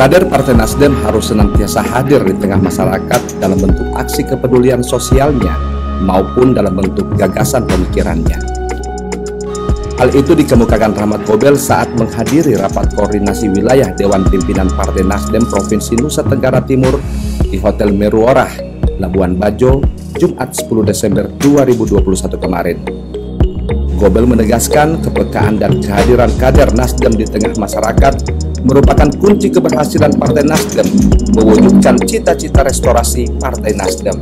Kader Partai Nasdem harus senantiasa hadir di tengah masyarakat dalam bentuk aksi kepedulian sosialnya maupun dalam bentuk gagasan pemikirannya. Hal itu dikemukakan Rahmat Gobel saat menghadiri rapat koordinasi wilayah Dewan Pimpinan Partai Nasdem Provinsi Nusa Tenggara Timur di Hotel Meruorah, Labuan Bajo, Jumat 10 Desember 2021 kemarin. Gobel menegaskan kepekaan dan kehadiran kader Nasdem di tengah masyarakat merupakan kunci keberhasilan Partai Nasdem mewujudkan cita-cita restorasi Partai Nasdem.